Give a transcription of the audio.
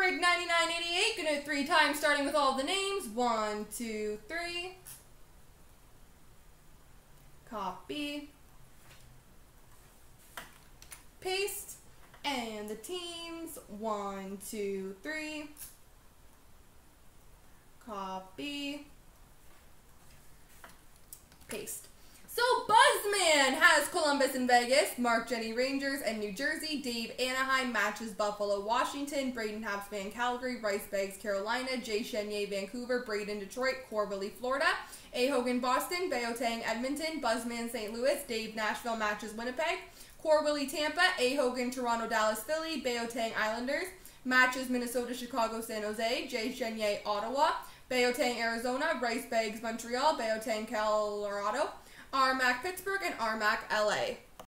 break 9988. Gonna do three times starting with all the names. One, two, three. Copy. Paste. And the teams. One, two, three. Copy. Paste. So Columbus and Vegas, Mark Jenny Rangers and New Jersey, Dave Anaheim matches Buffalo, Washington, Braden Habsman Calgary, Rice Bags Carolina, Jay Chenier Vancouver, Braden Detroit, Corvilly Florida, A Hogan Boston, Bayotang Edmonton, Buzzman St. Louis, Dave Nashville matches Winnipeg, Corwilly Tampa, A Hogan Toronto Dallas Philly, Bayotang Islanders, matches Minnesota Chicago San Jose, Jay Chenier Ottawa, Bayotang Arizona, Rice Bags Montreal, Bayotang Colorado, Pittsburgh, and Armac LA.